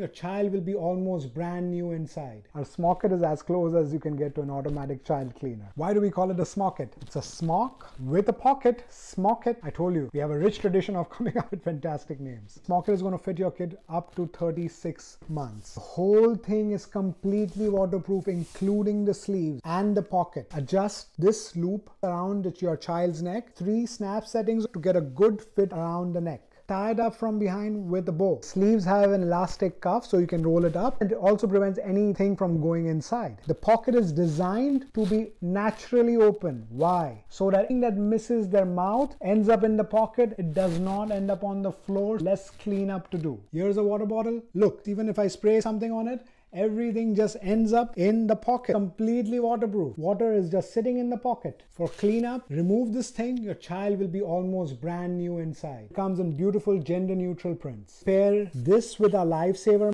your child will be almost brand new inside. Our Smocket is as close as you can get to an automatic child cleaner. Why do we call it a Smocket? It's a smock with a pocket, Smocket. I told you, we have a rich tradition of coming up with fantastic names. Smocket is going to fit your kid up to 36 months. The whole thing is completely waterproof, including the sleeves and the pocket. Adjust this loop around your child's neck. Three snap settings to get a good fit around the neck tied up from behind with a bow. Sleeves have an elastic cuff so you can roll it up and it also prevents anything from going inside. The pocket is designed to be naturally open. Why? So that anything that misses their mouth ends up in the pocket. It does not end up on the floor. Less cleanup to do. Here's a water bottle. Look, even if I spray something on it, everything just ends up in the pocket. Completely waterproof. Water is just sitting in the pocket. For cleanup remove this thing your child will be almost brand new inside. Comes in beautiful gender neutral prints. Pair this with our lifesaver